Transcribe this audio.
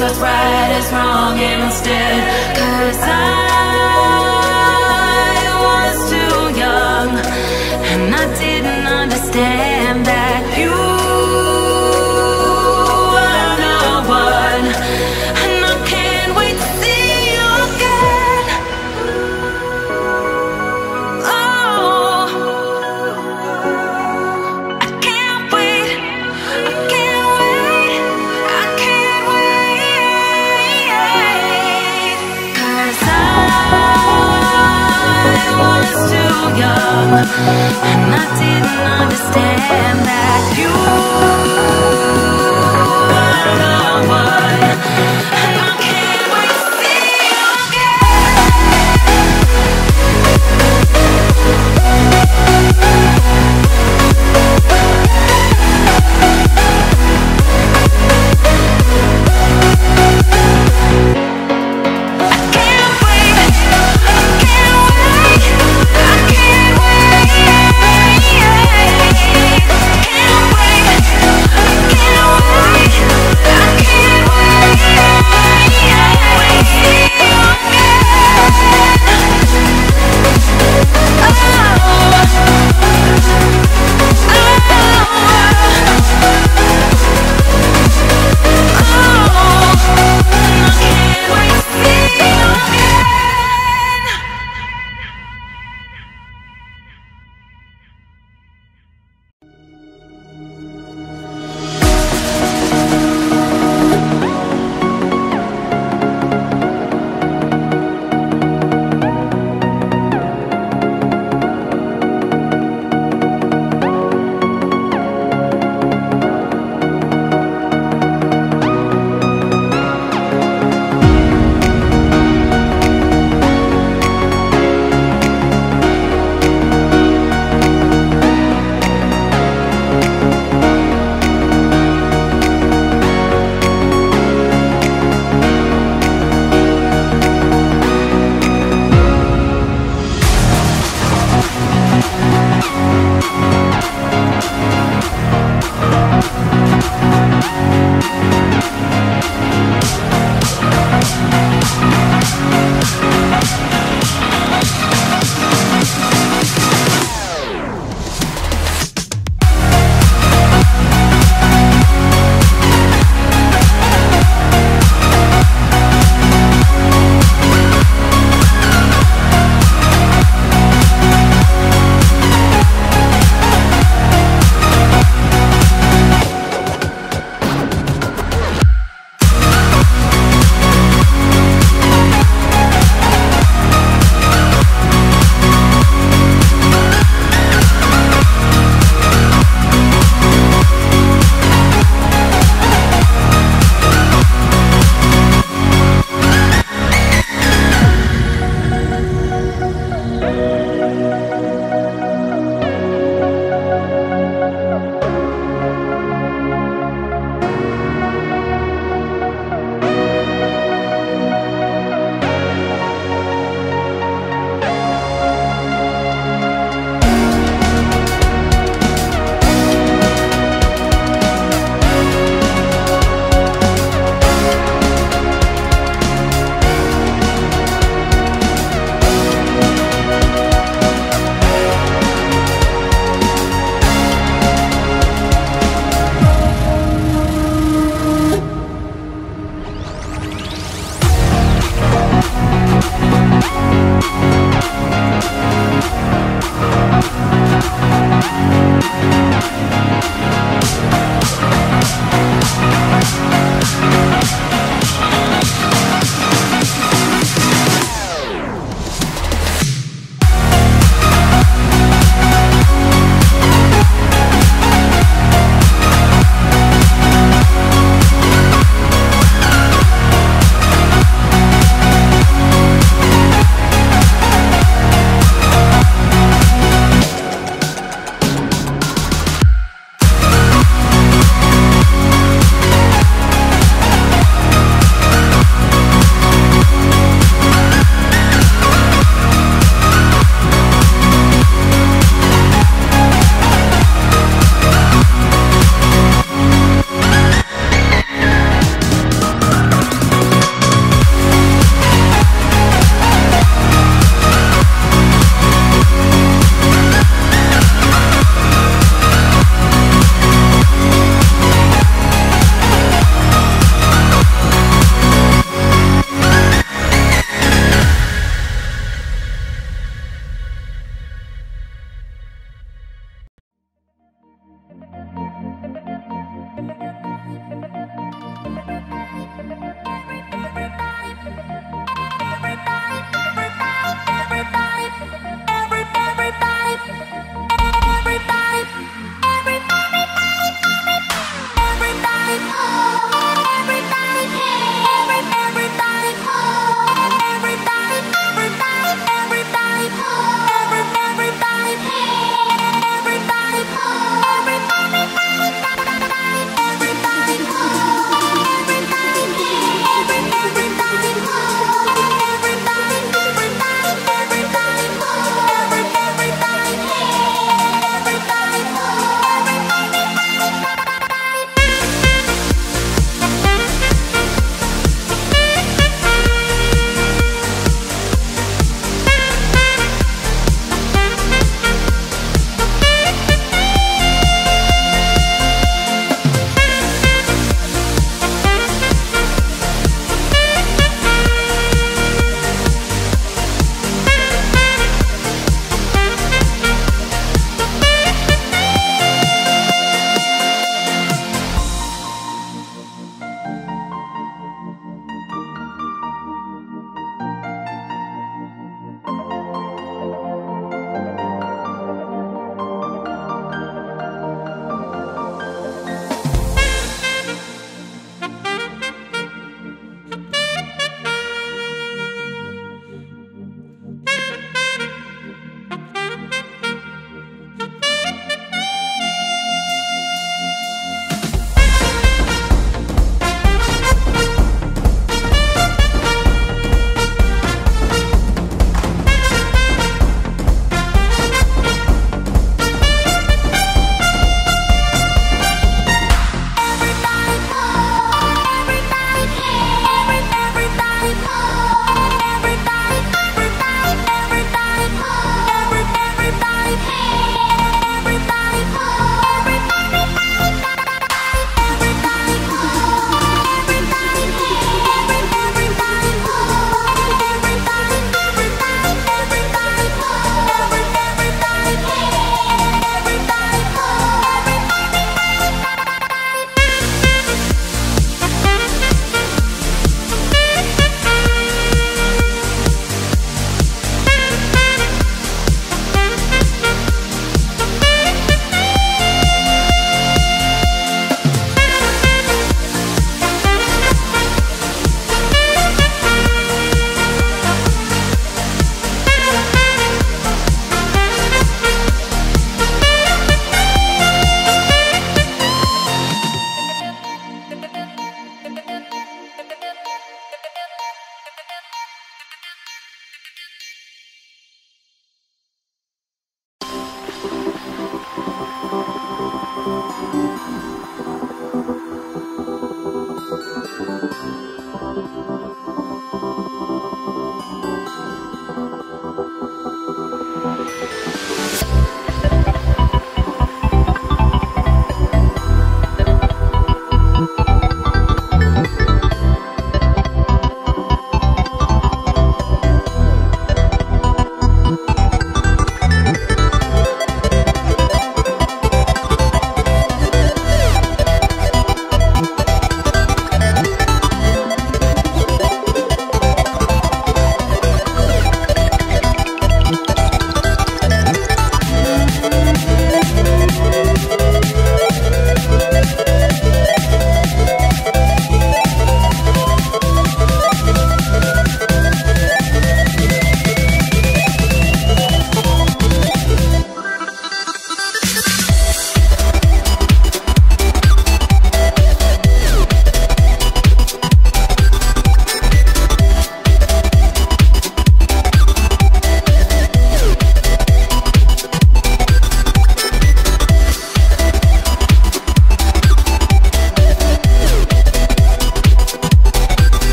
what's right is wrong instead. Cause I And I didn't understand that you were the one.